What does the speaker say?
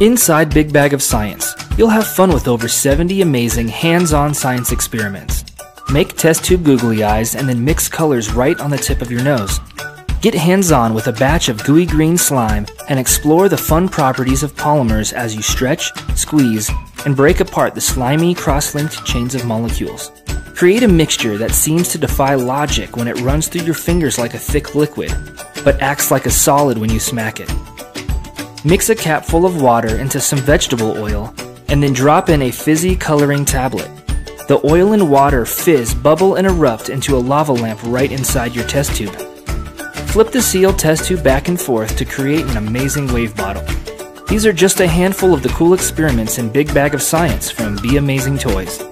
Inside Big Bag of Science, you'll have fun with over 70 amazing hands-on science experiments. Make test tube googly eyes and then mix colors right on the tip of your nose. Get hands-on with a batch of gooey green slime and explore the fun properties of polymers as you stretch, squeeze, and break apart the slimy cross-linked chains of molecules. Create a mixture that seems to defy logic when it runs through your fingers like a thick liquid, but acts like a solid when you smack it. Mix a cap full of water into some vegetable oil, and then drop in a fizzy coloring tablet. The oil and water fizz, bubble, and erupt into a lava lamp right inside your test tube. Flip the sealed test tube back and forth to create an amazing wave bottle. These are just a handful of the cool experiments in Big Bag of Science from Be Amazing Toys.